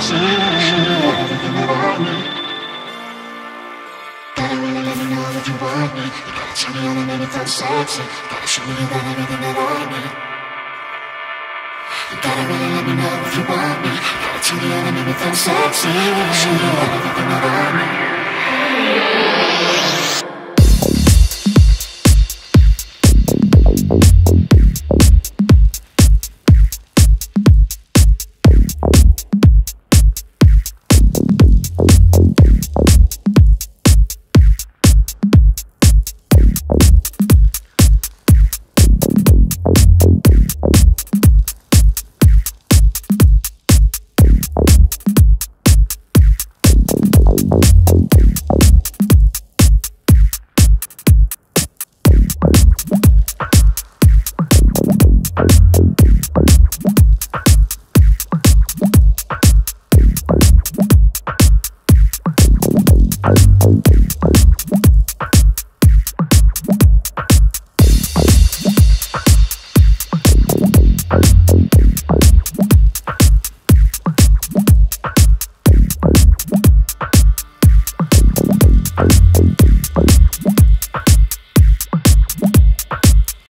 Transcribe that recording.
Gotta show me Gotta really let me know that you want me. You got everything that I need. You gotta really let me know that you want me. Gotta show you that everything about me